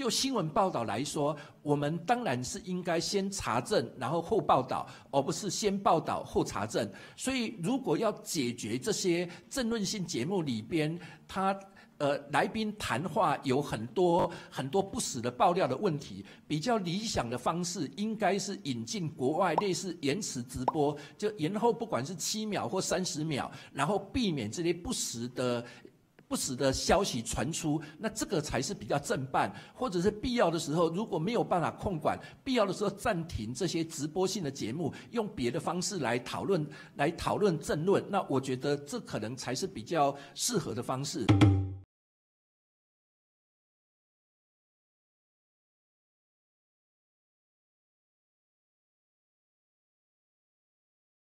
就新闻报道来说，我们当然是应该先查证，然后后报道，而不是先报道后查证。所以，如果要解决这些政论性节目里边，他呃来宾谈话有很多很多不实的爆料的问题，比较理想的方式应该是引进国外类似延迟直播，就延后不管是七秒或三十秒，然后避免这些不实的。不实的消息传出，那这个才是比较正办，或者是必要的时候，如果没有办法控管，必要的时候暂停这些直播性的节目，用别的方式来讨论，来讨论政论，那我觉得这可能才是比较适合的方式。